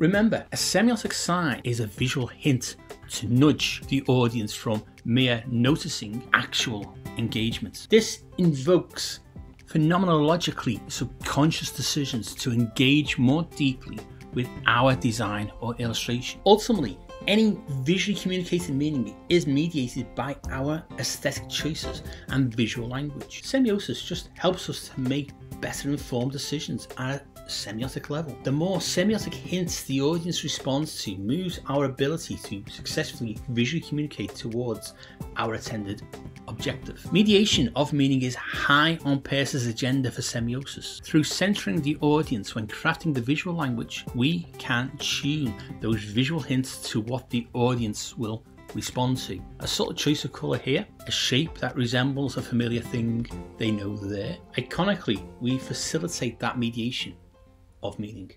Remember, a semiotic sign is a visual hint to nudge the audience from mere noticing actual engagements. This invokes phenomenologically subconscious decisions to engage more deeply with our design or illustration. Ultimately, any visually communicated meaning is mediated by our aesthetic choices and visual language. Semiosis just helps us to make better informed decisions at semiotic level. The more semiotic hints the audience responds to moves our ability to successfully visually communicate towards our intended objective. Mediation of meaning is high on Peirce's agenda for semiosis. Through centering the audience when crafting the visual language, we can tune those visual hints to what the audience will respond to. A subtle choice of colour here, a shape that resembles a familiar thing they know there. Iconically, we facilitate that mediation of meaning.